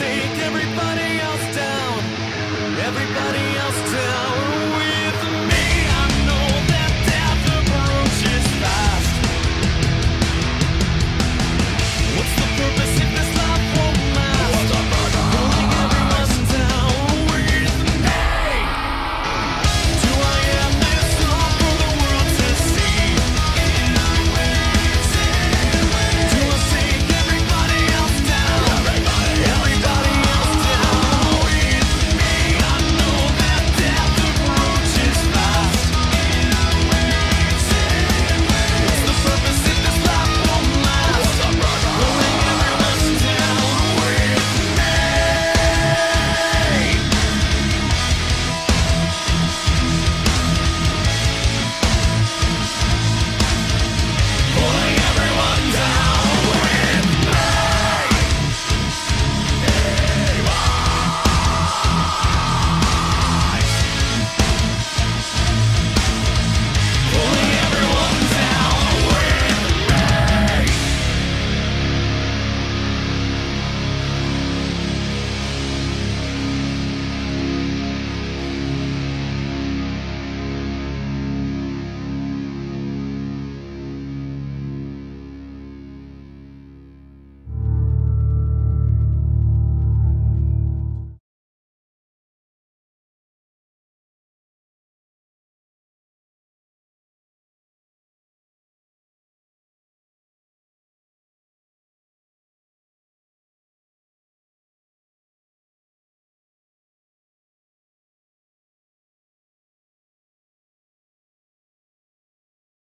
take everybody else down? Everybody else down?